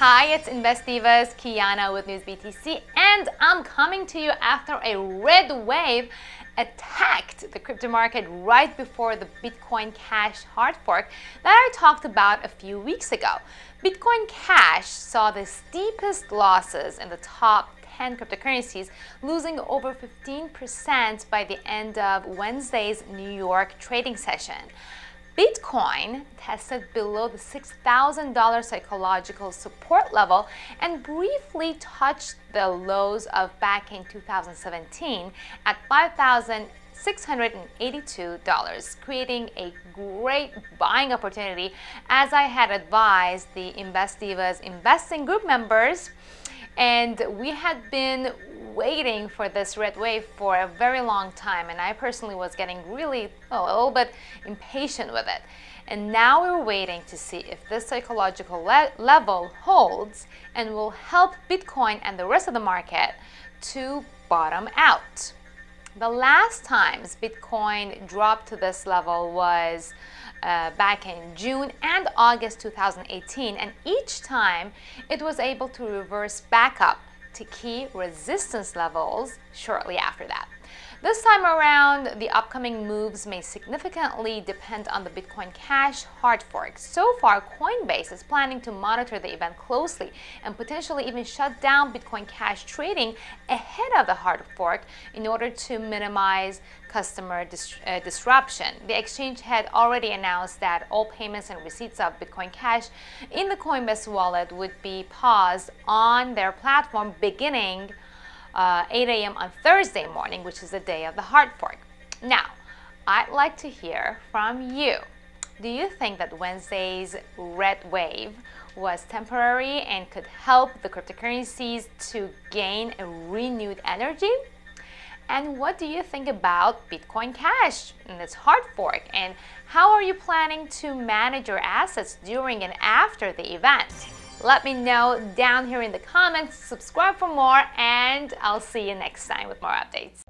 Hi, it's Invest Divas, Kiana with News BTC, and I'm coming to you after a red wave attacked the crypto market right before the Bitcoin Cash hard fork that I talked about a few weeks ago. Bitcoin Cash saw the steepest losses in the top 10 cryptocurrencies, losing over 15% by the end of Wednesday's New York trading session. Bitcoin tested below the $6,000 psychological support level and briefly touched the lows of back in 2017 at $5,682, creating a great buying opportunity. As I had advised the Invest Divas investing group members and we had been waiting for this red wave for a very long time and I personally was getting really oh, a little bit impatient with it. And now we're waiting to see if this psychological le level holds and will help Bitcoin and the rest of the market to bottom out. The last times Bitcoin dropped to this level was uh, back in June and August 2018 and each time it was able to reverse back up to key resistance levels shortly after that. This time around, the upcoming moves may significantly depend on the Bitcoin Cash hard fork. So far, Coinbase is planning to monitor the event closely and potentially even shut down Bitcoin Cash trading ahead of the hard fork in order to minimize customer dis uh, disruption. The exchange had already announced that all payments and receipts of Bitcoin Cash in the Coinbase wallet would be paused on their platform beginning uh, 8 a.m. on Thursday morning, which is the day of the hard fork. Now, I'd like to hear from you. Do you think that Wednesday's red wave was temporary and could help the cryptocurrencies to gain a renewed energy? And what do you think about Bitcoin Cash and its hard fork? And how are you planning to manage your assets during and after the event? Let me know down here in the comments, subscribe for more, and I'll see you next time with more updates.